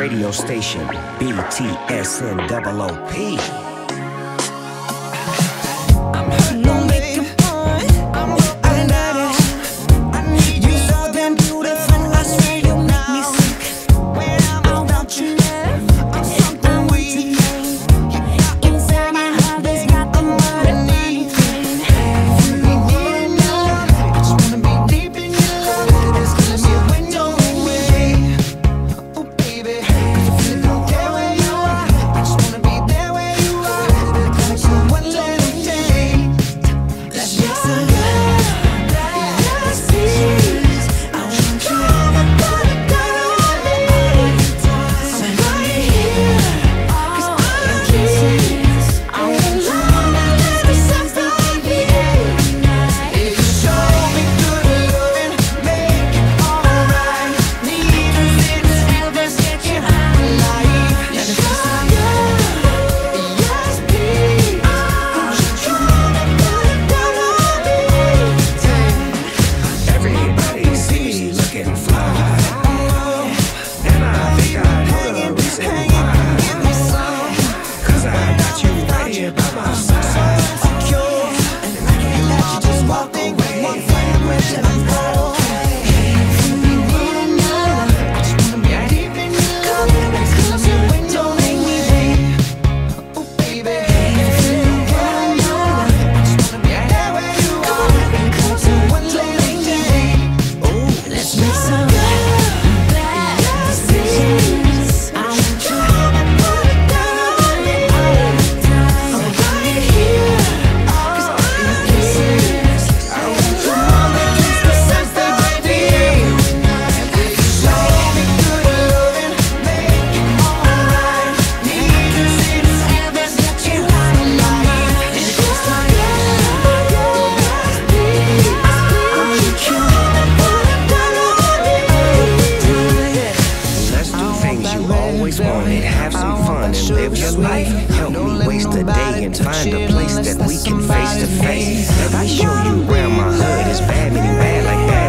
radio station, BTSN OOP. life. Help me waste a day and find a place that we can face to face. Let me show you where my hood. is bad, meaning bad like that.